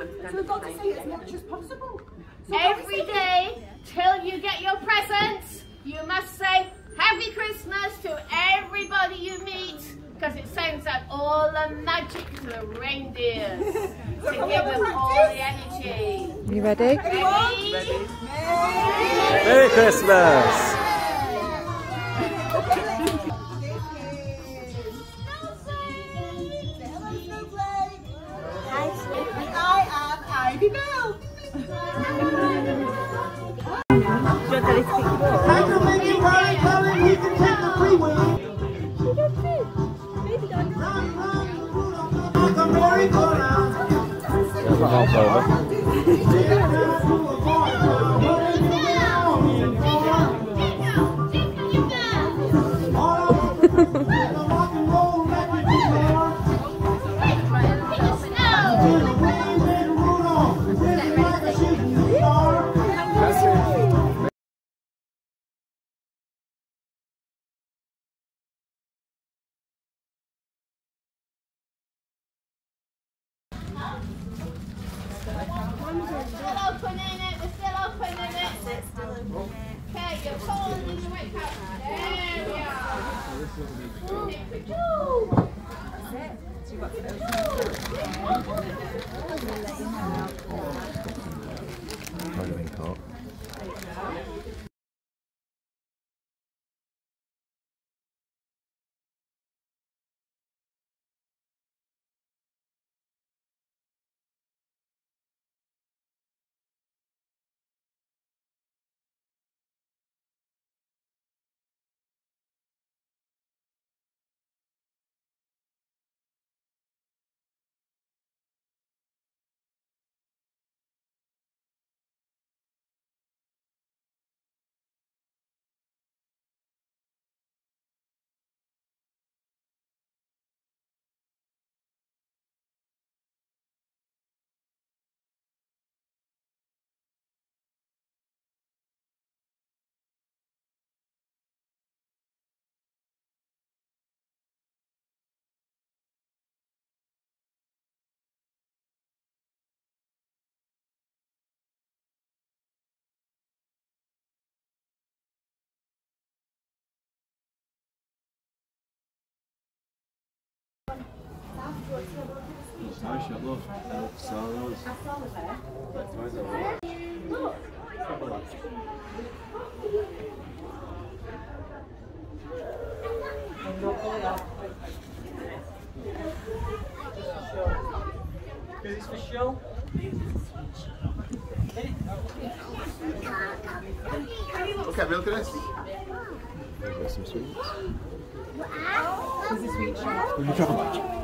So we've got to say as much as possible. So Every day till you get your presents, you must say Happy Christmas to everybody you meet because it sends out all the magic to the reindeers to give them all the energy. You ready? Ready? Merry Christmas! Am Ivy Bell. Tiger Mickey, Colin, Colin, he can take the freeway. Run, run, Rudolph, like a merry-go-round. Hop over. Take down to a bar, Opening it, we're still opening it. Okay, you're pulling in the right house. There we are. Tickle-choo. Might have Chegou? São os patrões agora. Eu lá. Fez isso no chão. O cabelo cresce. Fez isso no chão.